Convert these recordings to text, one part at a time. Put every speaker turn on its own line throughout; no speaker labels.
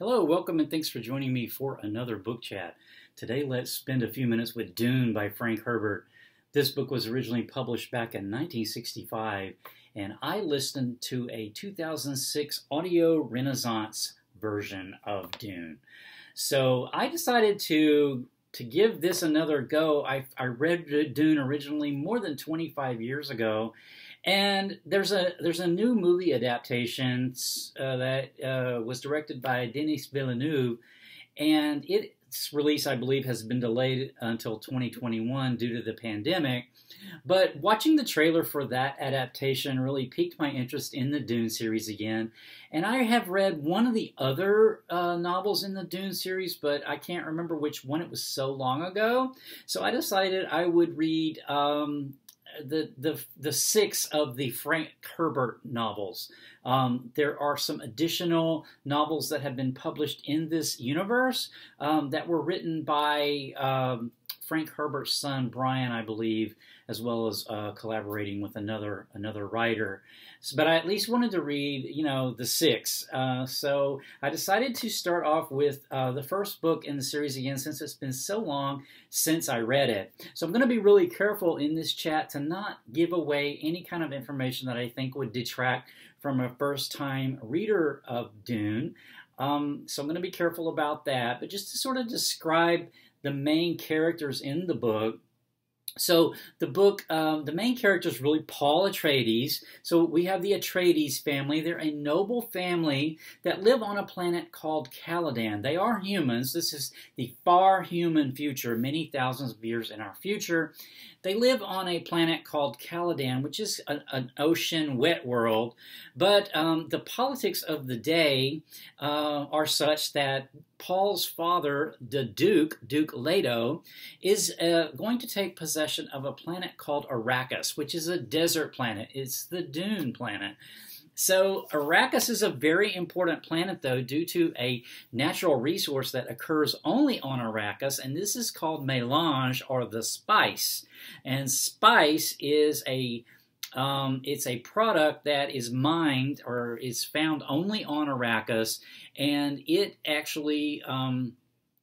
Hello, welcome, and thanks for joining me for another book chat. Today, let's spend a few minutes with Dune by Frank Herbert. This book was originally published back in 1965, and I listened to a 2006 audio renaissance version of Dune. So I decided to to give this another go. I, I read Dune originally more than 25 years ago, and there's a there's a new movie adaptation uh, that uh, was directed by Denis Villeneuve, and its release, I believe, has been delayed until 2021 due to the pandemic. But watching the trailer for that adaptation really piqued my interest in the Dune series again. And I have read one of the other uh, novels in the Dune series, but I can't remember which one. It was so long ago. So I decided I would read um, the the the six of the Frank Herbert novels. Um, there are some additional novels that have been published in this universe um, that were written by um, Frank Herbert's son Brian, I believe, as well as uh, collaborating with another another writer. So, but I at least wanted to read, you know, the six. Uh, so I decided to start off with uh, the first book in the series again, since it's been so long since I read it. So I'm going to be really careful in this chat to not give away any kind of information that I think would detract from a first-time reader of Dune. Um, so I'm going to be careful about that. But just to sort of describe the main characters in the book, so the book, um, the main character is really Paul Atreides. So we have the Atreides family. They're a noble family that live on a planet called Caladan. They are humans. This is the far human future, many thousands of years in our future. They live on a planet called Caladan, which is a, an ocean wet world. But um, the politics of the day uh, are such that Paul's father, the Duke, Duke Leto, is uh, going to take possession of a planet called Arrakis, which is a desert planet. It's the Dune planet. So Arrakis is a very important planet, though, due to a natural resource that occurs only on Arrakis, and this is called melange, or the spice. And spice is a um, it's a product that is mined or is found only on Arrakis, and it actually um,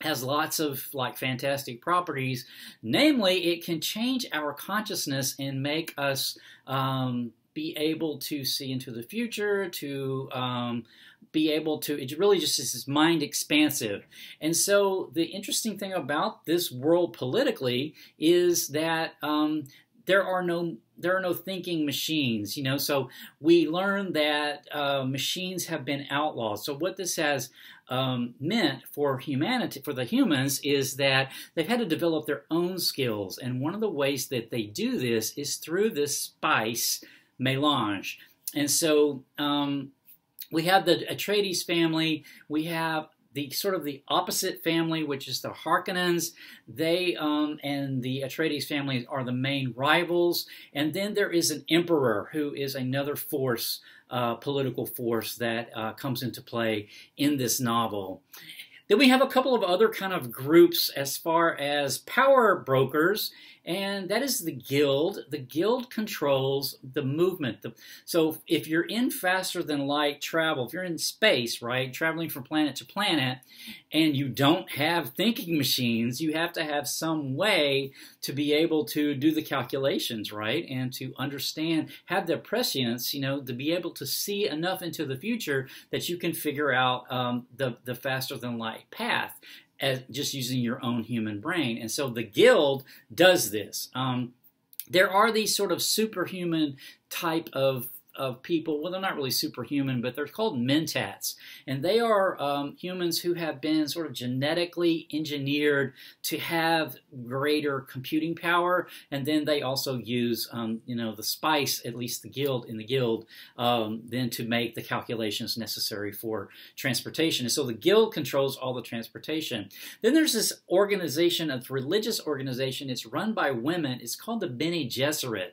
has lots of like fantastic properties. Namely, it can change our consciousness and make us um, be able to see into the future, to um, be able to, it really just is mind expansive. And so the interesting thing about this world politically is that um, there are no there are no thinking machines, you know. So we learn that uh, machines have been outlawed. So what this has um, meant for humanity, for the humans, is that they've had to develop their own skills, and one of the ways that they do this is through this spice melange. And so um, we have the Atreides family. We have the sort of the opposite family, which is the Harkonnens. They um, and the Atreides family are the main rivals. And then there is an emperor who is another force, uh, political force that uh, comes into play in this novel. Then we have a couple of other kind of groups as far as power brokers and that is the guild. The guild controls the movement. The, so if you're in faster than light travel, if you're in space, right, traveling from planet to planet, and you don't have thinking machines, you have to have some way to be able to do the calculations, right, and to understand, have the prescience, you know, to be able to see enough into the future that you can figure out um, the the faster than light path as just using your own human brain. And so the guild does this. Um, there are these sort of superhuman type of of people. Well, they're not really superhuman, but they're called mentats, and they are um, humans who have been sort of genetically engineered to have greater computing power, and then they also use, um, you know, the spice, at least the guild in the guild, um, then to make the calculations necessary for transportation. And so the guild controls all the transportation. Then there's this organization, a religious organization. It's run by women. It's called the Bene Gesserit,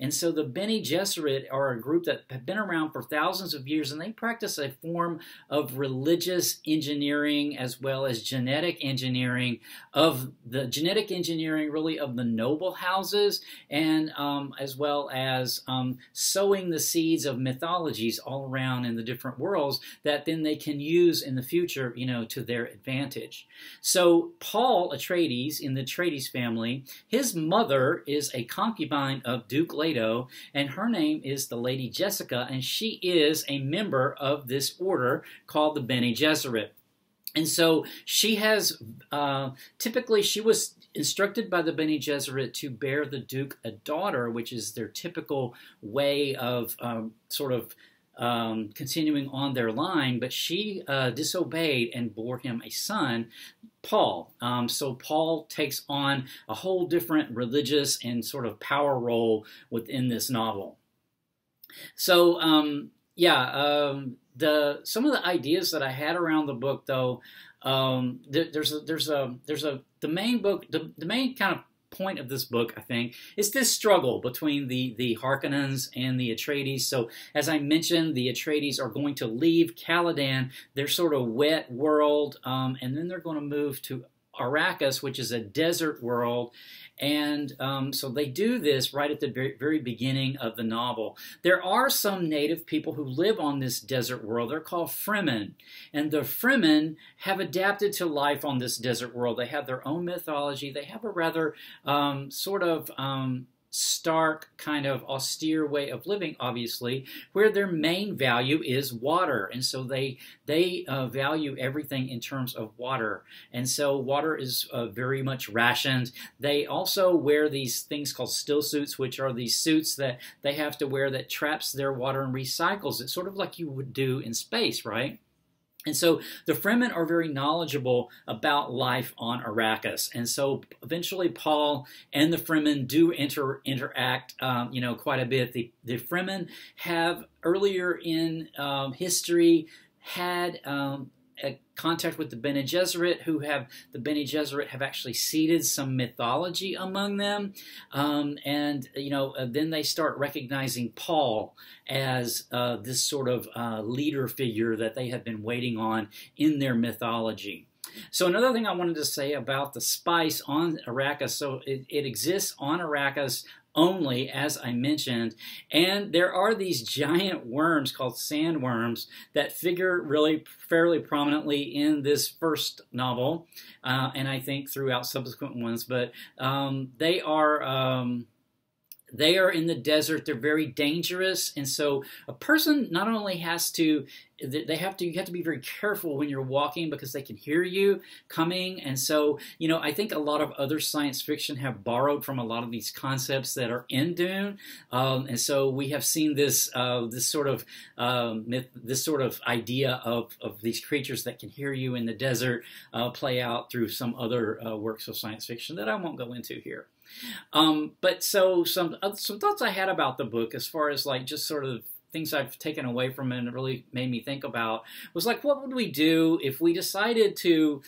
and so the Bene Gesserit are a group group that have been around for thousands of years, and they practice a form of religious engineering as well as genetic engineering of the genetic engineering, really, of the noble houses, and um, as well as um, sowing the seeds of mythologies all around in the different worlds that then they can use in the future, you know, to their advantage. So Paul Atreides in the Atreides family, his mother is a concubine of Duke Leto, and her name is the Lady Jessica, and she is a member of this order called the Bene Gesserit. And so she has, uh, typically, she was instructed by the Bene Gesserit to bear the Duke a daughter, which is their typical way of um, sort of um, continuing on their line, but she uh, disobeyed and bore him a son, Paul. Um, so Paul takes on a whole different religious and sort of power role within this novel. So um, yeah, um, the some of the ideas that I had around the book, though, um, there's a, there's a there's a the main book the, the main kind of point of this book, I think, is this struggle between the, the Harkonnens and the Atreides. So, as I mentioned, the Atreides are going to leave Caladan, their sort of wet world, um, and then they're going to move to Arrakis, which is a desert world, and um, so they do this right at the very, beginning of the novel. There are some native people who live on this desert world. They're called Fremen. And the Fremen have adapted to life on this desert world. They have their own mythology. They have a rather um, sort of um, stark, kind of austere way of living, obviously, where their main value is water, and so they they uh, value everything in terms of water, and so water is uh, very much rationed. They also wear these things called still suits, which are these suits that they have to wear that traps their water and recycles it, sort of like you would do in space, right? And so the Fremen are very knowledgeable about life on Arrakis. And so eventually Paul and the Fremen do inter, interact, um, you know, quite a bit. The, the Fremen have earlier in um, history had um, contact with the Bene Gesserit, who have the Bene Gesserit have actually seeded some mythology among them, um, and you know uh, then they start recognizing Paul as uh, this sort of uh, leader figure that they have been waiting on in their mythology. So another thing I wanted to say about the spice on Arrakis, so it, it exists on Arrakis only, as I mentioned. And there are these giant worms called sandworms that figure really fairly prominently in this first novel, uh, and I think throughout subsequent ones. But um, they are. Um, they are in the desert. They're very dangerous, and so a person not only has to they have to you have to be very careful when you're walking because they can hear you coming. And so you know i think a lot of other science fiction have borrowed from a lot of these concepts that are in dune. Um, and so we have seen this uh, this sort of um, myth, this sort of idea of, of these creatures that can hear you in the desert uh, play out through some other uh, works of science fiction that i won't go into here um, but so some uh, some thoughts I had about the book, as far as like just sort of things I've taken away from it and really made me think about was like, what would we do if we decided to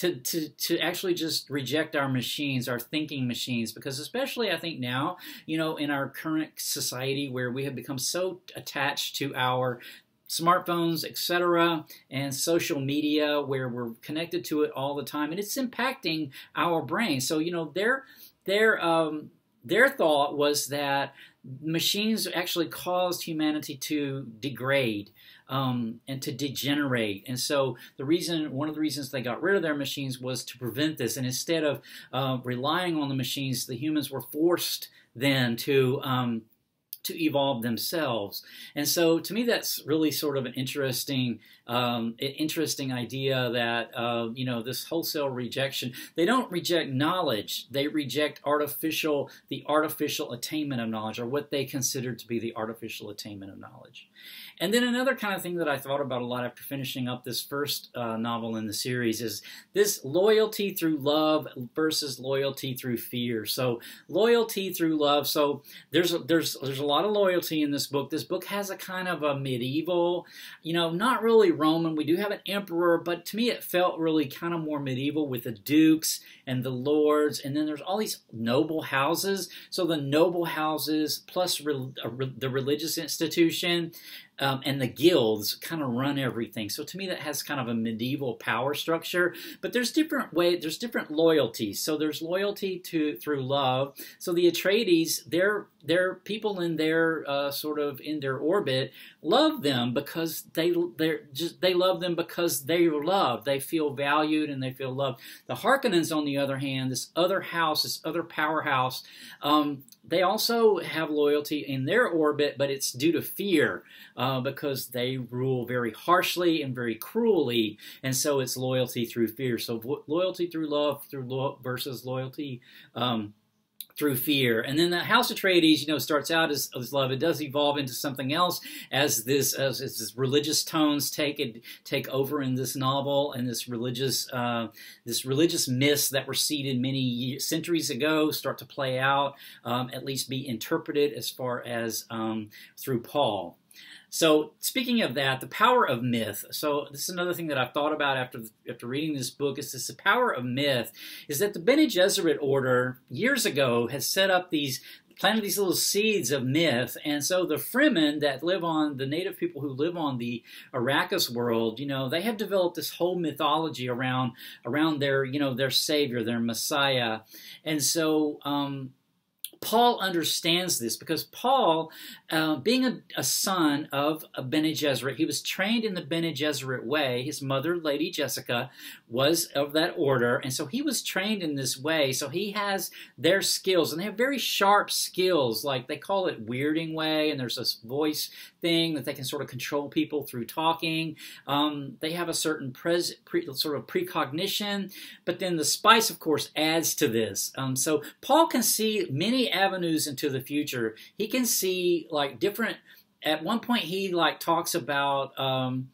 to, to, to actually just reject our machines, our thinking machines, because especially I think now, you know, in our current society where we have become so attached to our smartphones, etc., and social media where we're connected to it all the time, and it's impacting our brain. So, you know, their their um, their thought was that machines actually caused humanity to degrade um, and to degenerate. And so the reason, one of the reasons they got rid of their machines was to prevent this. And instead of uh, relying on the machines, the humans were forced then to um, to evolve themselves. And so, to me, that's really sort of an interesting, um, interesting idea that uh, you know this wholesale rejection. They don't reject knowledge; they reject artificial, the artificial attainment of knowledge, or what they consider to be the artificial attainment of knowledge. And then another kind of thing that I thought about a lot after finishing up this first uh, novel in the series is this loyalty through love versus loyalty through fear. So loyalty through love. So there's a, there's there's a lot of loyalty in this book. This book has a kind of a medieval, you know, not really Roman. We do have an emperor, but to me it felt really kind of more medieval with the dukes and the lords. And then there's all these noble houses. So the noble houses plus re, uh, re, the religious institution um, and the guilds kind of run everything. So to me, that has kind of a medieval power structure. But there's different way. There's different loyalties. So there's loyalty to through love. So the Atreides, they're they're people in their uh, sort of in their orbit love them because they they just they love them because they love. They feel valued and they feel loved. The Harkonnens, on the other hand, this other house, this other powerhouse, um, they also have loyalty in their orbit, but it's due to fear uh, because they rule very harshly and very cruelly, and so it's loyalty through fear. So loyalty through love through lo versus loyalty um, through fear. And then the House of Atreides, you know, starts out as, as love. It does evolve into something else as this as, as this religious tones take it take over in this novel, and this religious uh, this religious myths that were seeded many centuries ago start to play out, um, at least be interpreted as far as um, through Paul. So speaking of that, the power of myth. So this is another thing that I've thought about after after reading this book. Is this the power of myth? Is that the Bene Gesserit order years ago has set up these planted these little seeds of myth, and so the Fremen that live on the native people who live on the Arrakis world, you know, they have developed this whole mythology around around their you know their savior, their Messiah, and so. Um, Paul understands this because Paul, uh, being a, a, son of a Bene Gesserit, he was trained in the Bene Gesserit way. His mother, Lady Jessica, was of that order, and so he was trained in this way. So he has their skills, and they have very sharp skills. Like they call it weirding way, and there's this voice thing that they can sort of control people through talking. Um, they have a certain pres, pre, sort of precognition, but then the spice, of course, adds to this. Um, so Paul can see many avenues into the future. He can see like different. At one point, he like talks about um,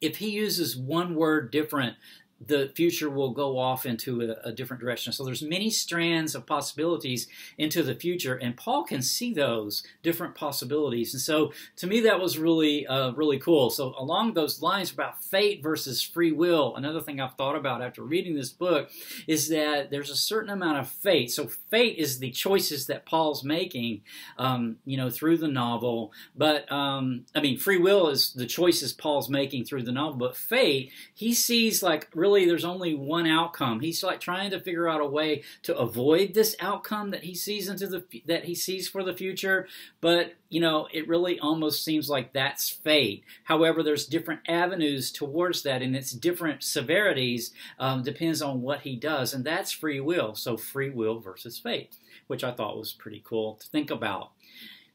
if he uses one word different the future will go off into a, a, different direction. So there's many strands of possibilities into the future, and Paul can see those different possibilities. And so to me, that was really, uh, really cool. So along those lines about fate versus free will, another thing I've thought about after reading this book is that there's a certain amount of fate. So fate is the choices that Paul's making, um, you know, through the novel. But um, I mean, free will is the choices Paul's making through the novel. But fate, he sees like really there's only one outcome. He's like trying to figure out a way to avoid this outcome that he sees into the that he sees for the future, but you know, it really almost seems like that's fate. However, there's different avenues towards that, and it's different severities, um, depends on what he does, and that's free will. So, free will versus fate, which I thought was pretty cool to think about.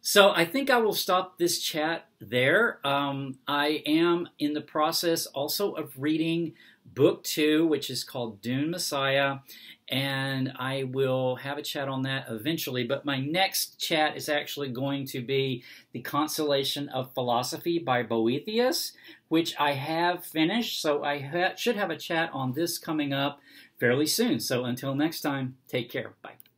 So I think I will stop this chat there. Um, I am in the process also of reading book two, which is called Dune Messiah, and I will have a chat on that eventually. But my next chat is actually going to be The Consolation of Philosophy by Boethius, which I have finished, so I ha should have a chat on this coming up fairly soon. So until next time, take care. Bye.